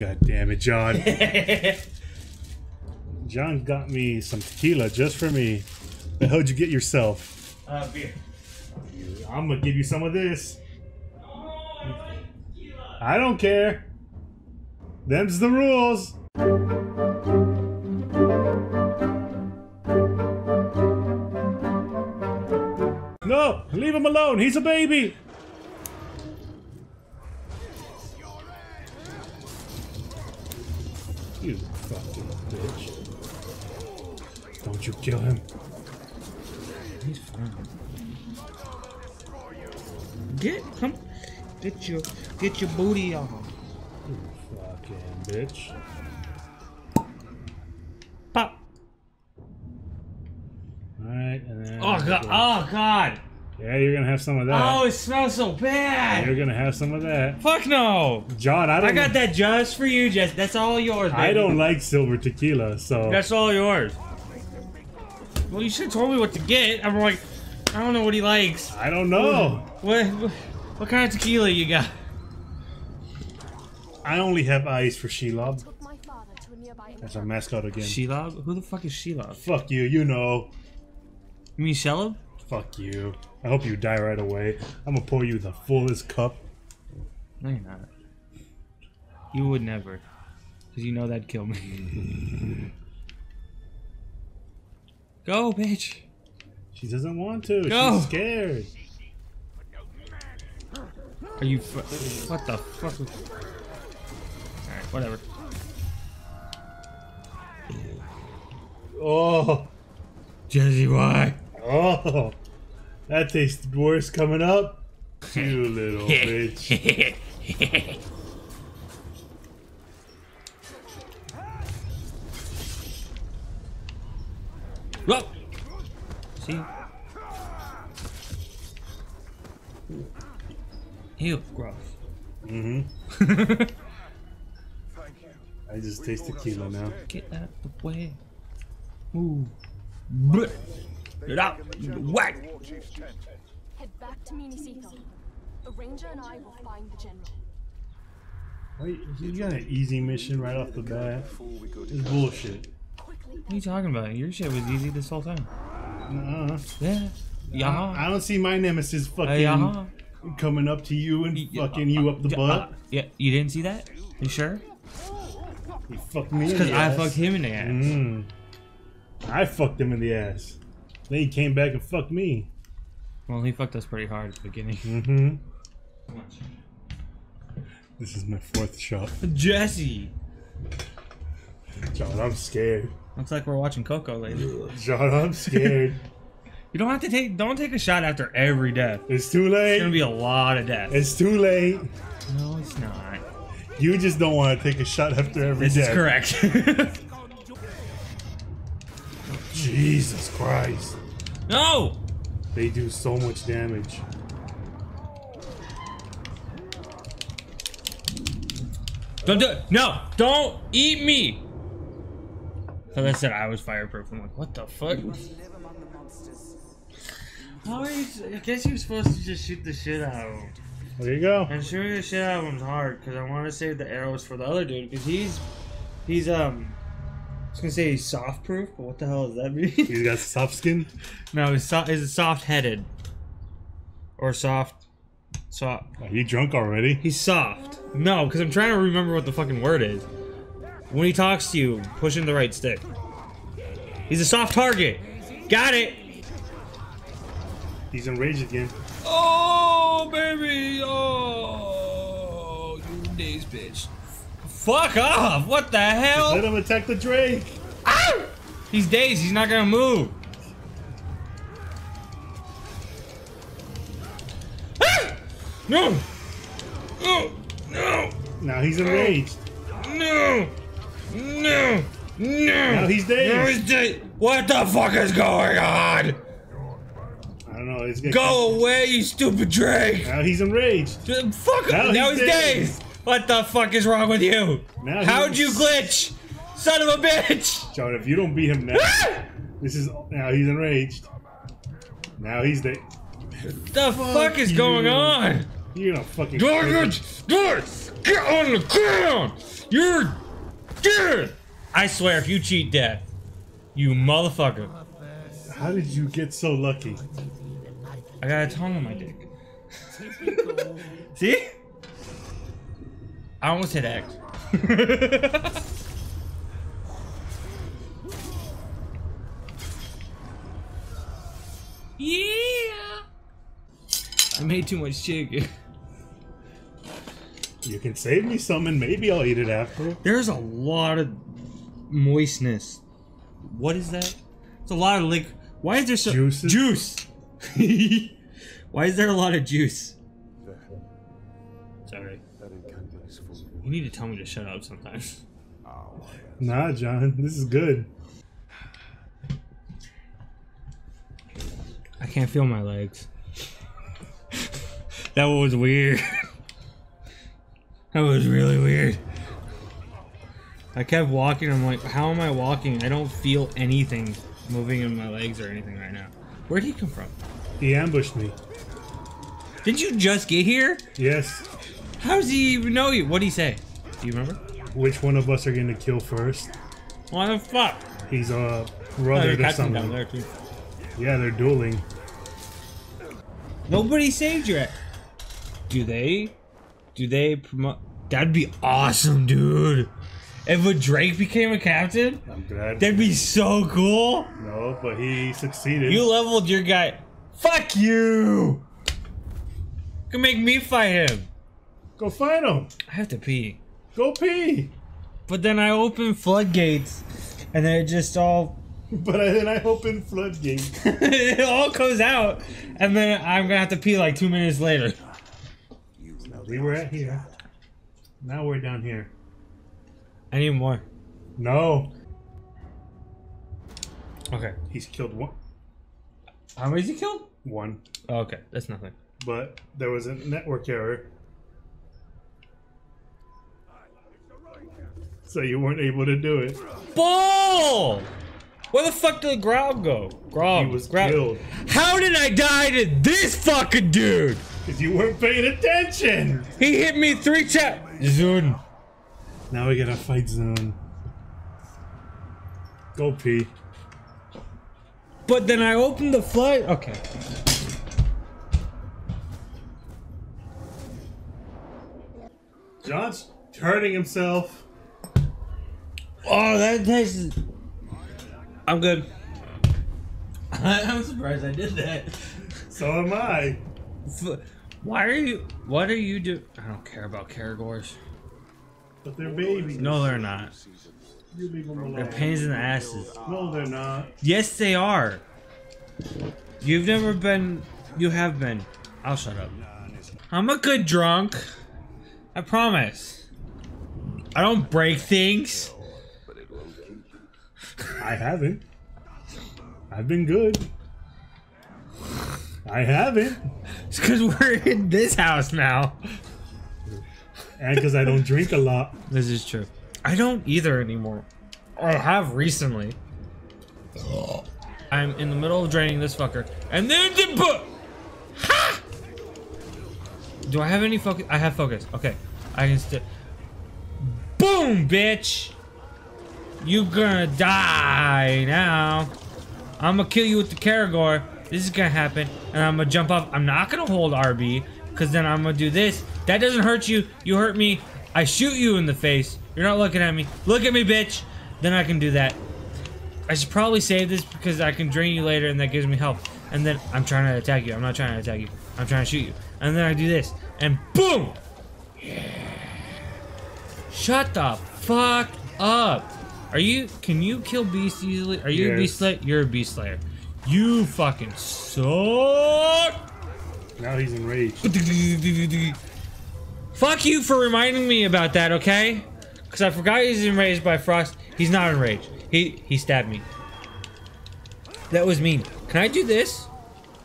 God damn it, John. John got me some tequila just for me. The hell'd you get yourself? uh, beer. I'm gonna give you some of this. I don't care. Them's the rules. No, leave him alone. He's a baby. You kill him. He's fine. Get come, get your get your booty on. You fucking bitch. Pop. Alright, and then. Oh god. Oh god. Yeah, you're gonna have some of that. Oh, it smells so bad. You're gonna have some of that. Fuck no. John, I don't I got that just for you, Jess. That's all yours. Baby. I don't like silver tequila, so That's all yours. Well, you should have told me what to get. I'm like, I don't know what he likes. I don't know. What, what, what kind of tequila you got? I only have eyes for Shelob. Took my father to a nearby That's our mascot again. Shelob? Who the fuck is Shelob? Fuck you, you know. You mean Shelob? Fuck you. I hope you die right away. I'm gonna pour you the fullest cup. No, you're not. You would never. Because you know that'd kill me. Go, bitch. She doesn't want to. Go. She's scared. Are you. What the fuck? Alright, whatever. Oh, Jesse, why? oh. That tastes worse coming up. You little bitch. Whoa! See? Ew, gross. Mm-hmm. I just taste tequila now. Get out the way. Move. Blech. Get out. Whack. Head back to Minas Ithil. The ranger and I will find the general. Wait, you got an easy mission right off the bat. It's bullshit. What are you talking about? Your shit was easy this whole time. Yeah. Yeah. I don't see my nemesis fucking uh-huh. coming up to you and fucking you up the Uh, butt. yeah, you didn't see that? You sure? He fucked me Because I ass. fucked him in the ass. Mm. I fucked him in the ass. Then he came back and fucked me. Well, he fucked us pretty hard at the beginning. Mm-hmm. This is my fourth shot. Jesse! John, I'm scared. Looks like we're watching Coco later. John, I'm scared. You don't have to take. Don't take a shot after every death. it's too late. It's gonna be a lot of deaths. It's too late. no, it's not. You just don't want to take a shot after every This is death. correct. Jesus Christ. no. They do so much damage. Don't do it. No. Don't eat me. So they said I was fireproof. I'm like, what the fuck? How are you? I guess you're supposed to just shoot the shit out of him. There you go. And shooting the shit out of him's hard because I want to save the arrows for the other dude because he's he's um. I was gonna say he's soft proof, but what the hell does that mean? He's got soft skin. no, he's so, he's soft headed or soft. Soft. Are you drunk already? He's soft. No, because I'm trying to remember what the fucking word is. When he talks to you, push in the right stick. He's a soft target. Got it. He's enraged again. Oh, baby. Oh, you days, bitch. Fuck off. What the hell? Let him attack the Drake. He's dazed. He's not gonna move. Ah! No. Oh, no. Now he's enraged. No. No. No. Now he's No, dazed. he's dead. What the fuck is going on? I don't know. He's Go away, you stupid Drake. Now he's enraged. Dude, Fuck Now him. Now he's he's dazed. dazed. What the fuck is wrong with you? Now How'd you glitch? Son of a bitch. John, if you don't beat him now, ah! this is now he's enraged. Now he's the the fuck is you. going on? You're gonna fucking. George, George, get on the ground! You're dead! I swear, if you cheat death, you motherfucker. How did you get so lucky? I got a tongue on my dick. See? I almost hit X. yeah! I made too much chicken. You can save me some, and maybe I'll eat it after. There's a lot of moistness. What is that? It's a lot of like. Why is there so Juices? juice? Why is there a lot of juice? Sorry. You need to tell me to shut up sometimes. Nah, John, this is good. I can't feel my legs. that was weird. that was really weird. I kept walking. I'm like, how am I walking? I don't feel anything moving in my legs or anything right now. Where'd he come from? He ambushed me. Did you just get here? Yes. How does he even know you? What'd he say? Do you remember? Which one of us are gonna kill first? Why the fuck? He's a Oh, brother to captain down there too. Yeah, they're dueling. Nobody saved you. Do they? Do they promote? That'd be awesome, dude. If a Drake became a captain, I'm glad. that'd be so cool. no, but he succeeded. You leveled your guy. Fuck you. You can make me fight him. Go find him. I have to pee. Go pee. But then I open floodgates, and then it just all But then I open floodgates. it all comes out, and then I'm gonna have to pee like two minutes later. We were at here. Now we're down here. I need more. No, Okay. he's killed one. How many he killed? One, Oh, okay, that's nothing. but there was a network error, so you weren't able to do it. Ball! Where the fuck did the Grog go? Grog. He was Grog- killed How did I die to this fucking dude? Because you weren't paying attention. He hit me three times. Zun. Now we gotta fight Zone. Go pee. But then I opened the flood. Okay. John's hurting himself. Oh, that tastes. I'm good. I'm surprised I did that. So am I. F- Why are you? What are you do? I don't care about Caragors. But they're babies. No, they're not. You leave them alone. They're pains in the asses. No, they're not. Yes, they are. You've never been. You have been. I'll shut up. I'm a good drunk. I promise. I don't break things. I haven't. I've been good. I haven't. It's because we're in this house now. And because I don't drink a lot. This is true. I don't either anymore. I have recently. I'm in the middle of draining this fucker, and then the book. Ha! Do I have any focus? I have focus. Okay, I can still. Boom, bitch! You gonna die now. I'm gonna kill you with the Caragor. This is gonna happen, and I'm gonna jump off. I'm not gonna hold RB, because then I'm gonna do this. That doesn't hurt you. You hurt me. I shoot you in the face. You're not looking at me. Look at me, bitch. Then I can do that. I should probably save this because I can drain you later, and that gives me health. And then I'm trying to attack you. I'm not trying to attack you. I'm trying to shoot you. And then I do this, and boom! Shut the fuck up. Are you? Can you kill beasts easily? Are you a Yes. beast slayer? You're a beast slayer. You fucking suck. Now he's enraged. Fuck you for reminding me about that, okay? Because I forgot he's enraged by Frost. He's not enraged. He he stabbed me. That was mean. Can I do this?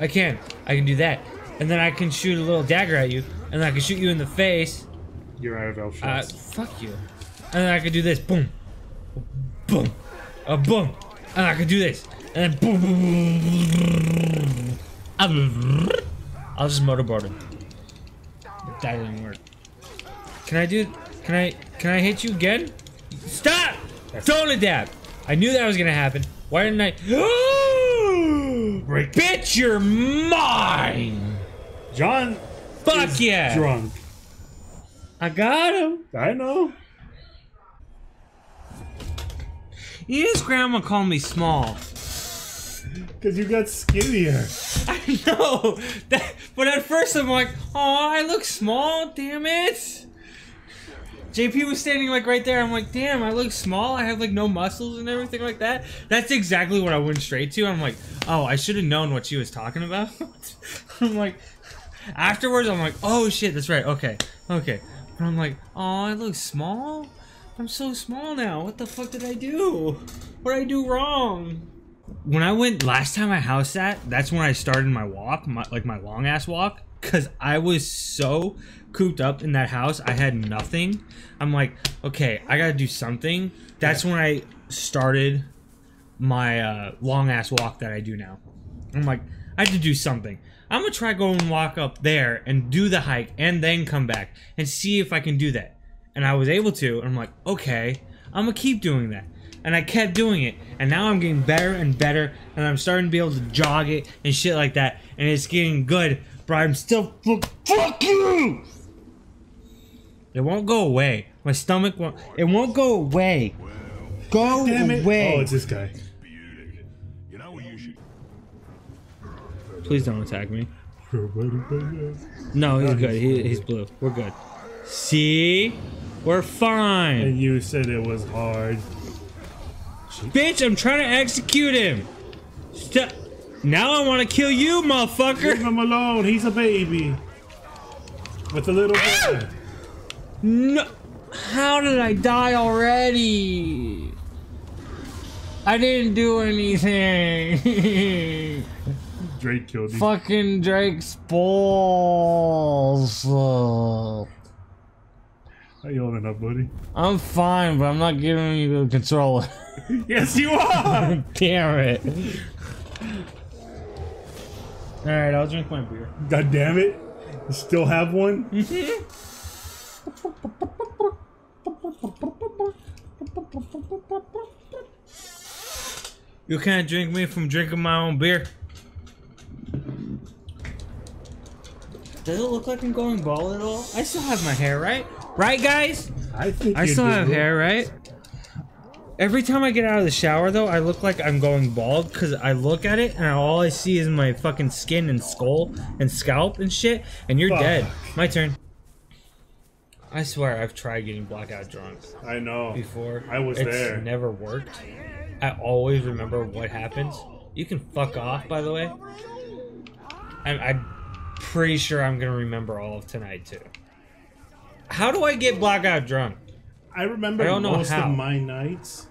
I can. I can do that. And then I can shoot a little dagger at you. And then I can shoot you in the face. You're out of elf Uh, fuck you. And then I can do this. Boom. Boom. Uh, boom. And I can do this. And then boom. I'll just motorboard him. That didn't work. Can I do? Can I? Can I hit you again? Stop! Don't adapt. I knew that was gonna happen. Why didn't I? Break. Bitch, you're mine. John Fuck yeah! drunk. I got him. I know. His grandma called me small. Because you got skinnier. I know. That, but at first I'm like, oh, I look small. Damn it. JP was standing like right there. I'm like, damn, I look small. I have like no muscles and everything like that. That's exactly what I went straight to. I'm like, oh, I should have known what she was talking about. I'm like, afterwards, I'm like, oh shit, that's right. Okay, okay. And I'm like, oh, I look small. I'm so small now. What the fuck did I do? What did I do wrong? When I went last time I house sat, that's when I started my walk, my, like my long ass walk, because I was so cooped up in that house. I had nothing. I'm like, okay, I gotta do something. That's when I started my uh, long ass walk that I do now. I'm like, I have to do something. I'm gonna try go and walk up there and do the hike and then come back and see if I can do that. And I was able to. And I'm like, okay, I'm gonna keep doing that. And I kept doing it. And now I'm getting better and better. And I'm starting to be able to jog it and shit like that. And it's getting good. But I'm still fuck you. It won't go away. My stomach won't. It won't go away. Go Damn it. away. Oh, it's this guy. You know what you should Please don't attack me. No, he's good. He, he's blue. We're good. See? We're fine. And you said it was hard. Bitch, I'm trying to execute him. Stop. Now I want to kill you, motherfucker. Leave him alone. He's a baby. With a little ah! boy. No. How did I die already? I didn't do anything. Drake killed him. Fucking Drake's balls. How you holding up, buddy? I'm fine, but I'm not giving you the controller. Yes, you are. Damn it. Alright, I'll drink my beer. God damn it. You still have one? You can't drink me from drinking my own beer. Does it look like I'm going bald at all? I still have my hair, right? Right, guys? I think I still do. have hair, right? Every time I get out of the shower, though, I look like I'm going bald because I look at it and all I see is my fucking skin and skull and scalp and shit, and you're Fuck. dead. My turn. I swear I've tried getting blackout drunk I know. before. I was it's there. never worked. I always remember what happens. You can fuck off, by the way. I'm, I'm pretty sure I'm gonna remember all of tonight too. How do I get blackout drunk? I remember I don't know most how. of my nights.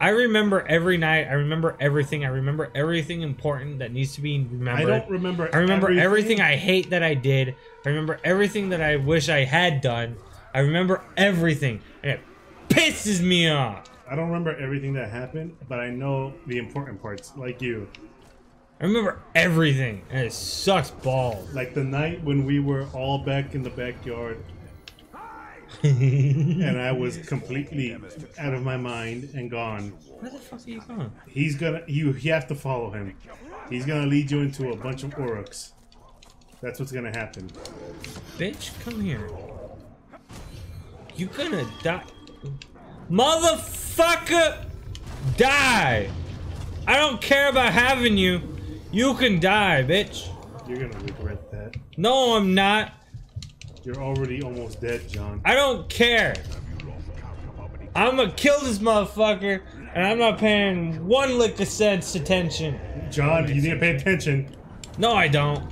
I remember every night. I remember everything. I remember everything important that needs to be remembered. I don't remember. I remember everything. I hate that I did. I remember everything that I wish I had done. I remember everything, and it pisses me off. I don't remember everything that happened, but I know the important parts, like you. I remember everything, and it sucks balls. Like the night when we were all back in the backyard, and I was completely out of my mind and gone. Where the fuck are you going? He's gonna. You. You have to follow him. He's gonna lead you into a bunch of Uruks. That's what's gonna happen. Bitch, come here. You gonna die. Motherfucker! Die! I don't care about having you. You can die, bitch. You're gonna regret that. No, I'm not. You're already almost dead, John. I don't care. I'm gonna kill this motherfucker, and I'm not paying one lick of cents attention. John, you need to pay attention. No, I don't.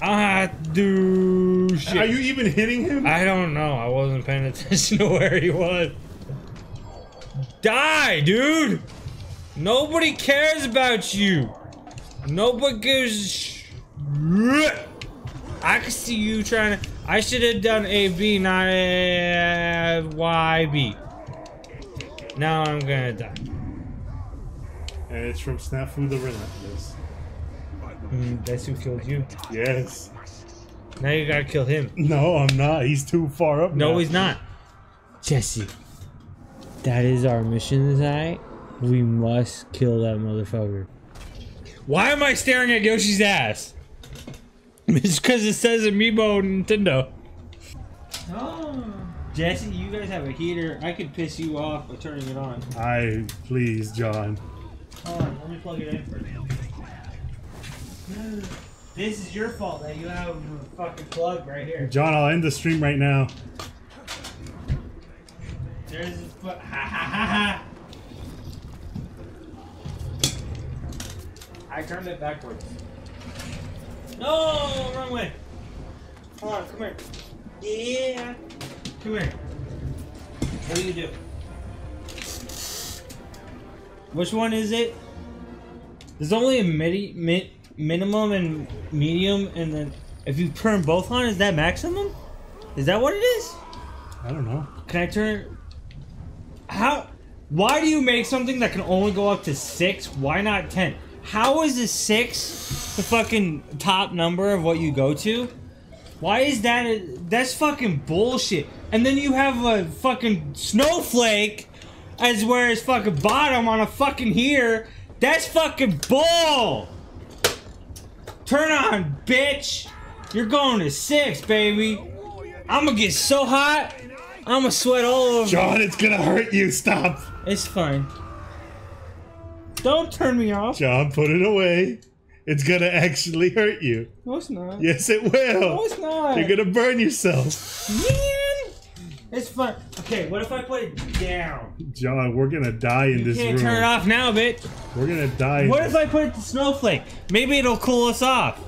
I have to do shit. Are you even hitting him? I don't know. I wasn't paying attention to where he was. Die, dude! Nobody cares about you. Nobody gives I can see you trying to. I should have done A B, not A Y B. Now I'm gonna die. And it's from Snafu the Relentless. Mm, that's who killed you. Yes. Now you gotta kill him. No, I'm not. He's too far up. No, now. he's not. Jesse. That is our mission tonight. We must kill that motherfucker. Why am I staring at Yoshi's ass? It's because it says Amiibo Nintendo. Oh, Jesse, you guys have a heater. I could piss you off by turning it on. I please, John. Hold on, let me plug it in for you. This is your fault that you have a fucking plug right here. John, I'll end the stream right now. There's a fu- ha ha ha ha. I turned it backwards. No, wrong way. Hold on, come here. Yeah. Come here. What do you do? Which one is it? There's only a midi, mi, minimum and medium, and then if you turn both on, is that maximum? Is that what it is? I don't know. Can I turn? How? Why do you make something that can only go up to six? Why not ten? How is a six the fucking top number of what you go to? Why is that? A, that's fucking bullshit. And then you have a fucking snowflake as where it's fucking bottom on a fucking here. That's fucking bull. Turn on, bitch. You're going to six, baby. I'm gonna get so hot. I'm gonna sweat all over. John, it's gonna hurt you. Stop. It's fine. Don't turn me off. John, put it away. It's gonna actually hurt you. No, it's not. Yes, it will. No, it's not. You're gonna burn yourself. Man! It's fun. Okay, what if I put it down? John, we're gonna die in You this can't room. turn it off now, bitch. We're gonna die. in What if I put it to snowflake? Maybe it'll cool us off.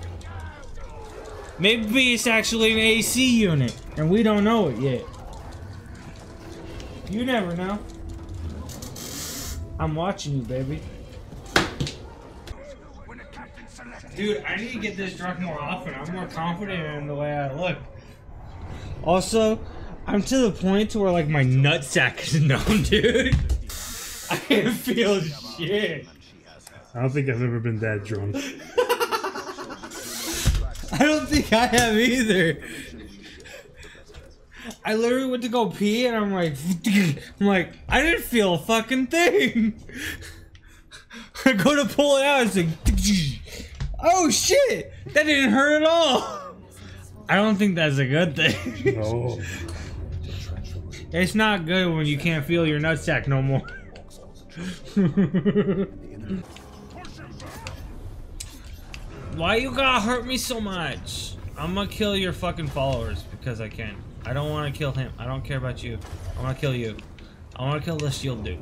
Maybe it's actually an AC unit, and we don't know it yet. You never know. I'm watching you, baby. Dude, I need to get this drunk more often. I'm more confident in the way I look. Also, I'm to the point to where like my nutsack is numb, dude. I can't feel shit. I don't think I've ever been that drunk. I don't think I have either. I literally went to go pee and I'm like, I'm like, I didn't feel a fucking thing. I go to pull it out, it's like, oh shit, that didn't hurt at all. I don't think that's a good thing. No. It's not good when you can't feel your nutsack no more. Why you gotta hurt me so much? I'm gonna kill your fucking followers because I can. I don't want to kill him. I don't care about you. I want to kill you. I want to kill the shield dude.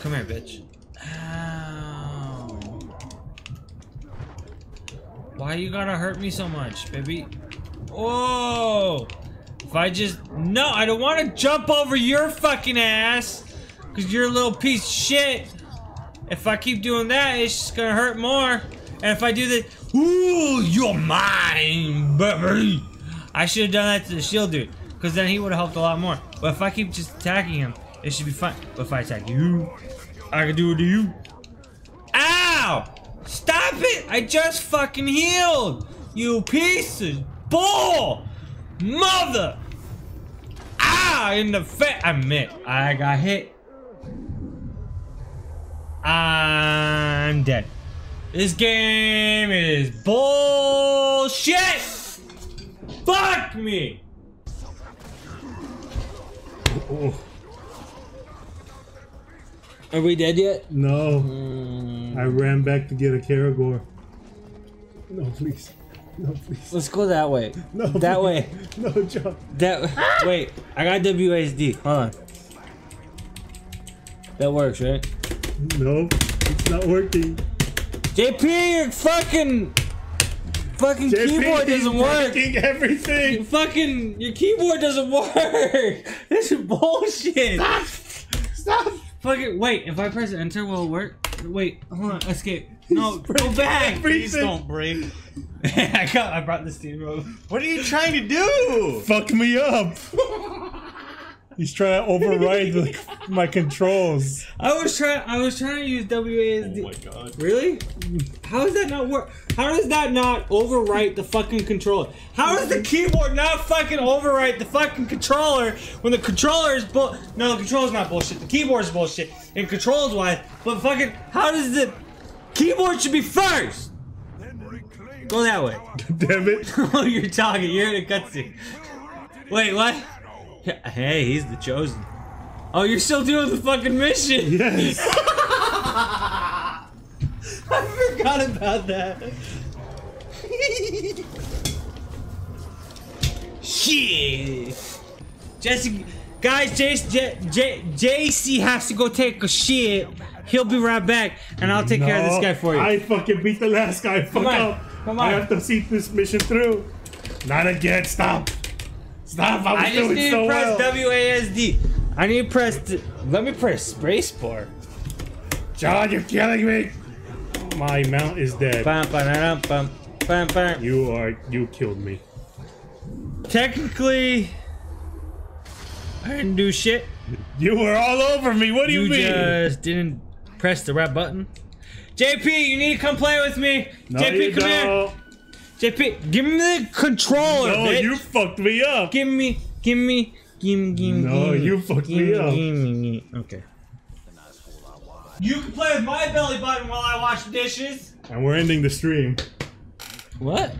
Come here, bitch. Ow. Why you gotta hurt me so much, baby? Whoa! If I just no, I don't want to jump over your fucking ass, cause you're a little piece of shit. If I keep doing that, it's just gonna hurt more. And if I do this, ooh, you're mine, baby. I should have done that to the shield dude, cause then he would have helped a lot more. But if I keep just attacking him, it should be fine. But if I attack you, I can do it to you. Ow! Stop it! I just fucking healed! You piece of bull! Mother! Ah! In the face! I admit, I got hit. I'm dead. This game is bullshit! Fuck me! Oh, Are we dead yet? no. Mm. I ran back to get a Caragor. No, please. No, please. Let's go that way. No, That please. way. No, John. That wait, I got WASD. Hold on. That works, right? No, it's not working. JP, your fucking fucking JP keyboard doesn't work. breaking everything. Your fucking your keyboard doesn't work. This is bullshit. Stop. Stop. Fucking wait, if I press enter, will it work? Wait, hold on, escape. No, go back. Please don't break. I got. I brought the steam rope. What are you trying to do? Fuck me up. He's trying to override the, my controls. I was trying. I was trying to use WASD. Oh my god. Really? How does that not work? How does that not overwrite the fucking controller? How does the keyboard not fucking overwrite the fucking controller when the controller is bull? No, the controller's not bullshit. The keyboard's bullshit. And controls wise, but fucking, how does the keyboard should be first? Go that way. Damn it. oh, you're talking. You're in a cutscene. Wait, what? Hey, he's the chosen. Oh, you're still doing the fucking mission. Yes. I forgot about that. shit. Jesse, guys, Jace, J, J, JC has to go take a shit. He'll be right back, and I'll take care of this guy for you. I fucking beat the last guy. Fuck on, up. come I have to see this mission through. Not again. Stop. Stop. I was I just doing need so to press well. WASD. I need to press. The, let me press spacebar. John, you're killing me. My mount is dead. Bam, bam, bam, bam, bam. You are. You killed me. Technically, I didn't do shit. You were all over me. What do you, You mean? just didn't press the right button. JP, you need to come play with me. no, JP, you come here. Don't. JP, give me the controller, No, bitch. you fucked me up. Give me, give me, give me, give me. No, give me, you fucked give me up. Give me, okay. You can play with my belly button while I wash dishes. And we're ending the stream. What?